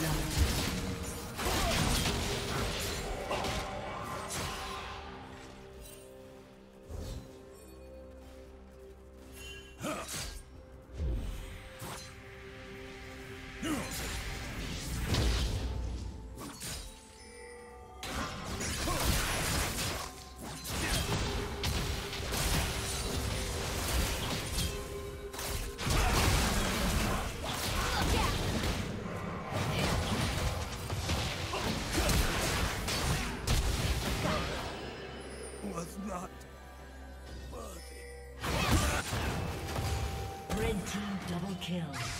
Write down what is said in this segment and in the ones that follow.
blood. Kill.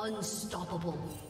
Unstoppable.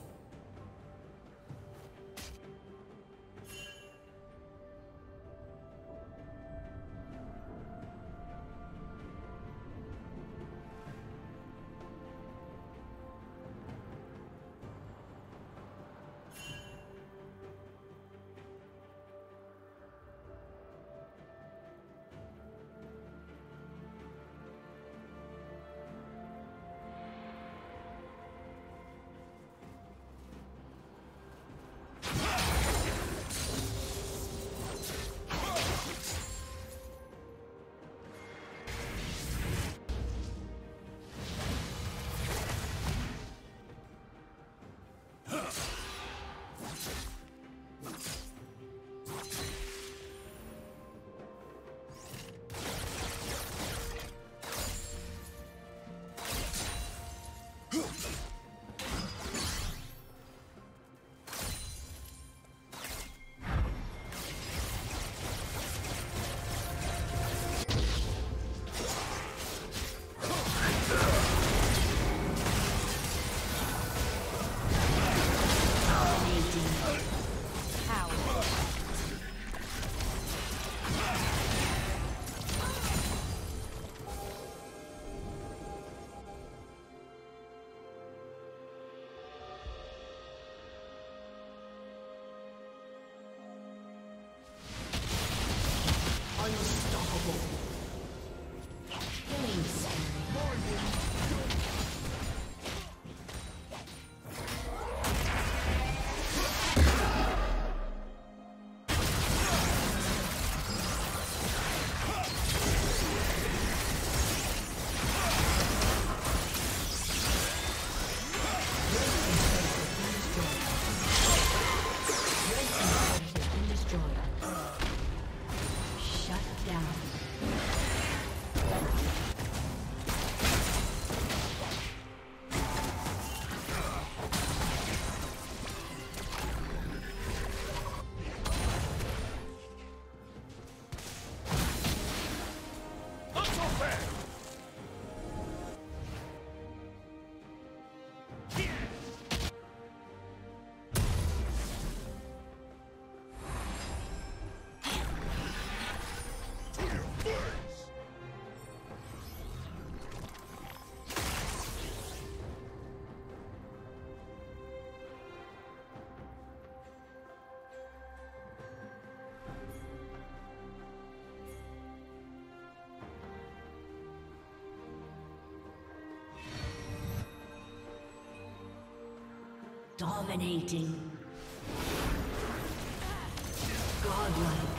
Dominating. Godlike.